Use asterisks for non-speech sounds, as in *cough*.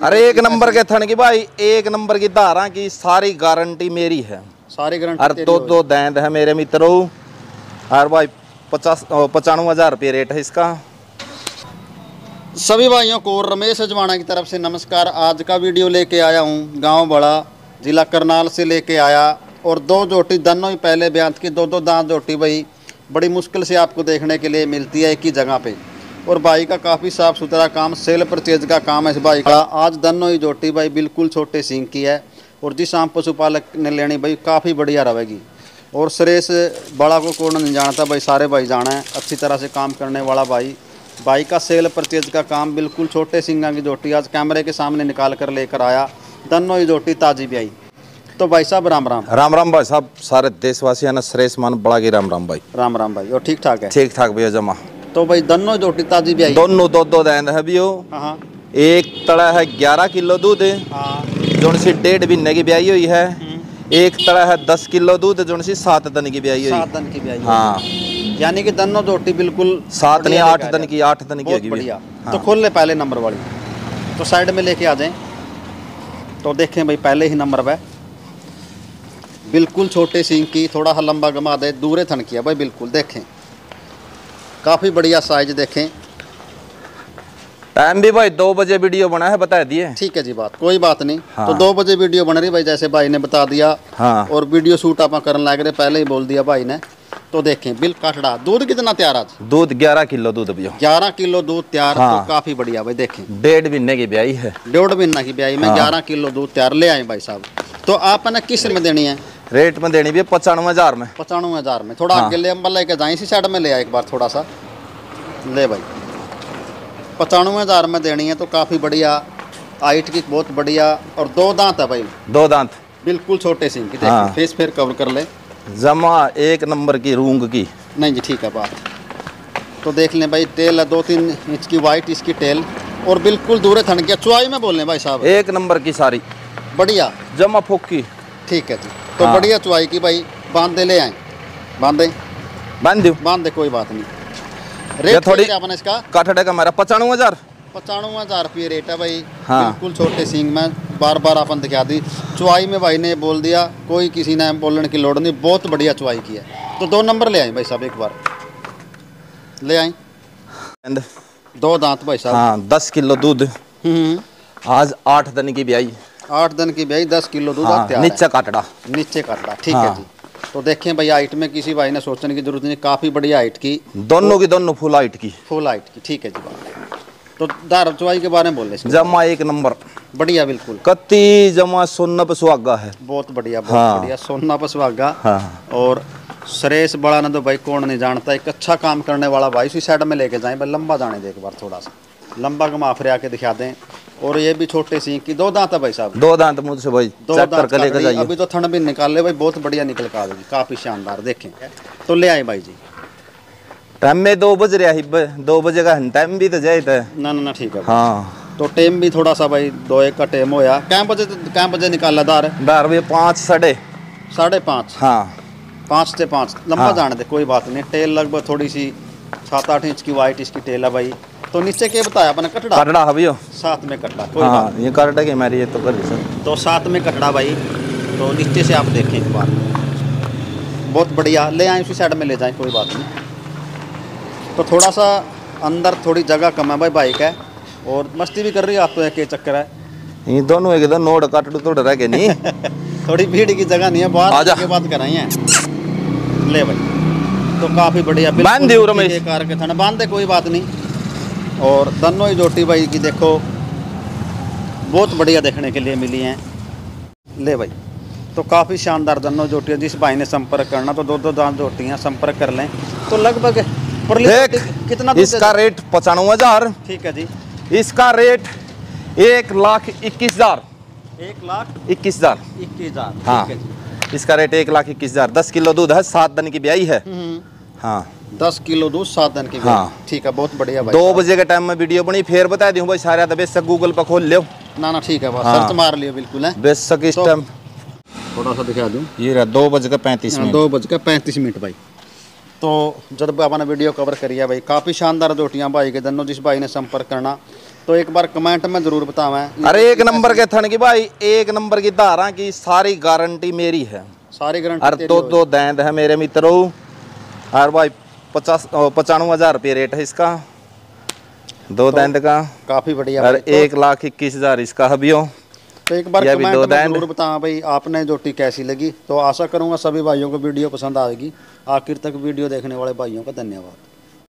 अरे एक नंबर के थन की भाई एक नंबर की धारा की सारी गारंटी मेरी है। सारी गारंटी तेरी दो दो दैंद है मेरे मित्रों। और भाई पचास पचानवे हज़ार रुपये रेट है इसका। सभी भाइयों को रमेश अजवाना की तरफ़ से नमस्कार। आज का वीडियो लेके आया हूँ गाँव बड़ा जिला करनाल से लेके आया। और दो जोटी दोनों ही पहले ब्यांत की दो दो दांत जोटी भाई। बड़ी मुश्किल से आपको देखने के लिए मिलती है एक ही जगह पे। और भाई का काफ़ी साफ़ सुथरा काम सेल परचेज का काम है इस भाई का। आज दोनों ही जोटी भाई बिल्कुल छोटे सिंह की है। और जिस आम पशुपालक ने लेनी भाई काफ़ी बढ़िया रहेगी। और सुरेश बड़ा को कौन नहीं जानता भाई सारे भाई जाना है अच्छी तरह से काम करने वाला भाई। भाई का सेल परचेज का काम बिल्कुल छोटे सिंगा की जोटी आज कैमरे के सामने निकाल कर लेकर आया। दोनों ही जोटी ताजी भी आई तो भाई साहब राम राम। राम राम भाई साहब सारे देशवासी है ना श्रेष्ठ मान बड़ा की राम राम भाई। राम राम भाई और ठीक ठाक है? ठीक ठाक भैया जमा। तो भाई दोनों जोटी ताजी भी आई। दोनों दो दो दैंद है भैया हाँ। हाँ। एक तड़ा है ग्यारह किलो दूध। हाँ। जो सी डेढ़ महीने की ब्याई हुई है। एक तड़ा है दस किलो दूध जो सी सात दिन की ब्याई हुई। सात दिन की भी आई हाँ। यानी कि दोनों जोटी बिल्कुल सात नहीं आठ दिन की आठ दिन की होगी बढ़िया। हाँ। तो खोल ले पहले नंबर वाली। तो साइड में लेके आ जाएँ। तो देखें भाई पहले ही नंबर पे। बिल्कुल छोटे सिंह की थोड़ा सा लंबा गमा दे दूरे थन किया भाई बिल्कुल। देखें। काफ़ी बढ़िया साइज़ देखें। टाइम भी भाई दो बजे वीडियो बना है बता दिए। ठीक है जी बात कोई बात नहीं। हाँ। तो दो बजे वीडियो बन रही भाई जैसे भाई ने बता दिया। हाँ। और वीडियो शूट आप करने लग रहे पहले ही बोल दिया भाई ने। तो देखें बिल काटड़ा दूध कितना तैयार आज? दूध ग्यारह किलो दूध भैया ग्यारह किलो दूध तैयार हाँ। तो काफ़ी बढ़िया भाई देखें। डेढ़ महीने की ब्याई है। डेढ़ महीना की ब्याई में हाँ। ग्यारह किलो दूध तैयार ले आए भाई साहब। तो आपने किसमें देनी है? रेट में देनी भी पचानवे हज़ार में। पचानवे हज़ार में। थोड़ा हाँ। आगे ले लेके जाए इसी साइड में ले आए एक बार थोड़ा सा। ले भाई। पचानवे हज़ार में देनी है तो काफ़ी बढ़िया हाइट की बहुत बढ़िया और दो दांत है भाई। दो दांत। बिल्कुल छोटे सिंह की हाँ। फेस फेर कवर कर ले। जमा एक नंबर की रूंग की। नहीं जी ठीक है बात। तो देख लें भाई टेल है दो तीन इंच की वाइट इसकी टेल और बिल्कुल दूरे थन किया चुआई में बोल रहे भाई साहब। एक नंबर की सारी। बढ़िया। जमा फुक्की। ठीक है जी। तो हाँ। बढ़िया चुआई की भाई बांधे ले आए। बांधे। बाँध दू बाँध दे कोई बात नहीं। रेट थोड़ी- अपने इसका? काठड़े का मेरा पचानवे हज़ार। पचानवे हज़ार रुपये रेट है भाई। हाँ। बिल्कुल छोटे सिंग में बार बार अपन दिखा दी। चुआई में भाई ने बोल दिया कोई किसी ने बोलने की लोड़ नहीं बहुत बढ़िया चुआई की है। तो दो नंबर ले आए भाई साहब एक बार। ले आए। दो दांत भाई साहब। हाँ दस किलो दूध। हम्म, आज आठ दिन की ब्याई। आठ दिन की भाई दस किलो दूध हाँ नीचे काटड़ा। नीचे काटला ठीक हाँ। है। जी। तो देखें भाई हाइट में किसी भाई ने सोचने की ज़रूरत नहीं काफ़ी बढ़िया हाइट की। दोनों की दोनों फुल हाइट की। फुल हाइट की ठीक है जी तो दार के बारे में बोल जमा एक नंबर। बढ़िया बिल्कुल। कत्ती जमा सोना पे सुहागा है। बहुत बढ़िया बहुत हाँ। बढ़िया सोना पर सुहागा हाँ। और सुरेश बड़ा ने तो भाई कौन नहीं जानता। एक अच्छा काम करने वाला भाई उसी साइड में लेके जाए। भाई लंबा जाने दे एक बार थोड़ा सा। लंबा घुमा फिर आके दिखा दें। और ये भी छोटे सिंह की दो दांत है भाई साहब? दो दांत मुझ से भाई दो दांत काट जाइए। अभी तो थन भी निकाल ले भाई बहुत बढ़िया निकल कर आ काफ़ी शानदार देखें। तो ले आए भाई जी। टाइम में दो बज रहा है दो बजे का टाइम भी तो जाए था ना ना ना ठीक है। हाँ। तो टाइम भी थोड़ा सा भाई दो एक का टाइम होया। क्या बजे क्या बजे निकाला दार? दार भी पाँच साढ़े। साढ़े पाँच? हाँ। पाँच से पाँच। लंबा हाँ। जाने दे कोई बात नहीं। टेल लगभग थोड़ी सी सात आठ इंच की वाइट इसकी टेल है भाई। तो नीचे क्या बताया अपने कटड़ा। काटड़ा है भैया। साथ में कटड़ा कोई हाँ ये काटड़ा की मेरी ये तो कर सर। तो साथ में कटड़ा भाई तो नीचे से आप देखें एक बार। बहुत बढ़िया ले आए उसी साइड में ले जाएँ कोई बात नहीं। तो थोड़ा सा अंदर थोड़ी जगह कम है भाई बाइक है और मस्ती भी कर रही है आप तो एक चक्कर है। ये दोनों एक दो नोट काटड़ू तोड़ रह गए नहीं। *laughs* थोड़ी भीड़ की जगह नहीं है बाहर। के बात कराई है। ले भाई। तो काफ़ी बढ़िया बाँध रमेश। कार के थाने। बाँध दे कोई बात नहीं। और दोनों ही जोटी भाई की देखो बहुत बढ़िया देखने के लिए मिली हैं। ले भाई तो काफ़ी शानदार दोनों जोटियाँ जिस भाई ने संपर्क करना तो दो दो दांत जोटियाँ संपर्क कर लें। तो लगभग देख कितना इसका रेट पचानवे हज़ार। ठीक है जी। इसका रेट एक लाख इक्कीस हज़ार। एक लाख इक्कीस हज़ार। इक्कीस हज़ार हाँ। इसका रेट एक लाख इक्कीस हज़ार। दस किलो दूध है सात दिन की ब्याई है। हम्म, हाँ। दस किलो दूध सात दिन की हाँ। ठीक है बहुत बढ़िया भाई दो बजे के टाइम में वीडियो बनी फिर बता दूँ भाई सारे तो बेशक गूगल पर खोल लो ना ना ठीक है हाँ। सर्च मार लियो बिल्कुल है। बेशक इस तो- टाइम थोड़ा सा दिखा दूँ। ये रहा दो बज के पैंतीस मिनट। दो बज के पैंतीस मिनट भाई। तो जब आपने वीडियो कवर करी है भाई काफ़ी शानदार जोटियाँ भाई के दोनों जिस भाई ने संपर्क करना। तो तो एक बार कमेंट में ज़रूर बतावें। अरे एक नंबर के थन की भाई एक नंबर की धारा की सारी गारंटी मेरी है। सारी गारंटी और तेरी दो दैंद है मेरे मित्रों। और भाई पचास पचानवे हज़ार रुपये रेट है इसका। दो तो दैंड का। काफ़ी बढ़िया और। तो, एक लाख इक्कीस हज़ार इसका हबियो तो एक बार कमेंट दो में दैंड। ज़रूर बताएँ भाई आपने जोटी कैसी लगी? तो आशा करूँगा सभी भाइयों को वीडियो पसंद आएगी। आखिर तक वीडियो देखने वाले भाइयों का धन्यवाद।